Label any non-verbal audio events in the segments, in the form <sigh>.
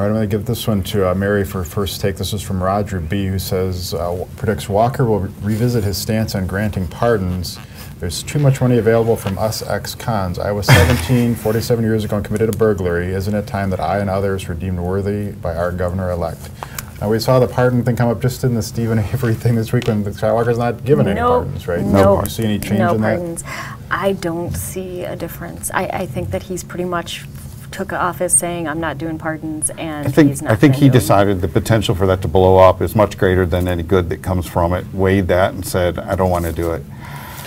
All right, I'm going to give this one to uh, Mary for first take. This is from Roger B., who says, uh, predicts Walker will re- revisit his stance on granting pardons. There's too much money available from us ex-cons. I was 17, 47 years ago, and committed a burglary. Isn't it time that I and others were deemed worthy by our governor-elect? Now, we saw the pardon thing come up just in the Steven <laughs> Avery thing this week when the Scott Walker's not given any pardons, right? no, Do you see any change no in that? pardons. I don't see a difference. I, I think that he's pretty much took office saying, I'm not doing pardons, and I think, he's not I think he do 'em." decided the potential for that to blow up is much greater than any good that comes from it, weighed that and said, I don't want to do it.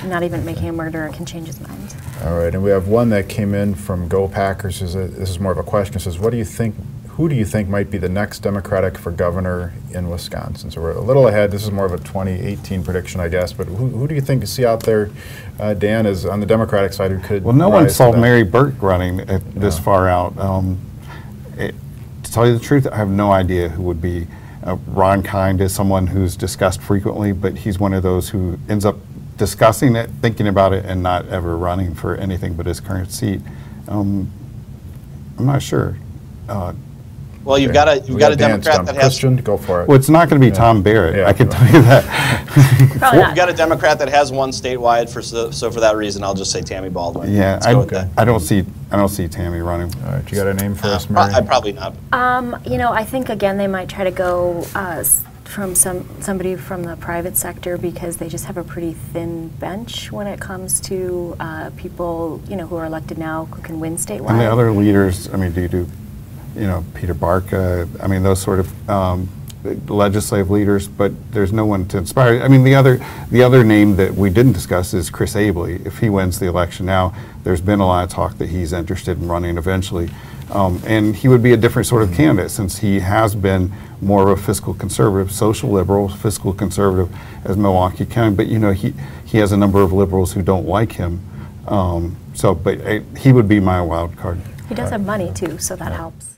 Not even making a murderer can change his mind. All right, and we have one that came in from Go Packers. Is a, this is more of a question. It says, what do you think? Who do you think might be the next Democratic for governor in Wisconsin? So we're a little ahead. This is more of a 2018 prediction, I guess. But who, who do you think you see out there, uh, Dan, is on the Democratic side who could? Well, no one saw? Mary Burke running at this far out. Um, it- To tell you the truth, I have no idea who would be. Uh, Ron Kind is someone who's discussed frequently, but he's one of those who ends up discussing it, thinking about it, and not ever running for anything but his current seat. Um, I'm not sure. Uh, Well, you've Okay. got a, you've got a Democrat that has, Christian, go for it. Well, it's not going to be Yeah. Tom Barrett, Yeah. I can tell you that. <laughs> Probably you've got a Democrat that has one statewide, for, so so for that reason, I'll just say Tammy Baldwin. Yeah, Let's go with I, that. I don't see, I don't see Tammy running. All right, you got a name for Uh, us, pro- Mary? I probably not. Um, you know, I think again they might try to go uh, from some somebody from the private sector because they just have a pretty thin bench when it comes to uh, people you know who are elected now who can win statewide. And the other leaders, I mean, do you do, you know, Peter Barca, I mean, those sort of um, legislative leaders, but there's no one to inspire. I mean, the other, the other name that we didn't discuss is Chris Abele. If he wins the election now, there's been a lot of talk that he's interested in running eventually. Um, And he would be a different sort of candidate since he has been more of a fiscal conservative, social liberal, fiscal conservative as Milwaukee County. But, you know, he, he has a number of liberals who don't like him. Um, So, but uh, he would be my wild card. he does have money too, so that helps.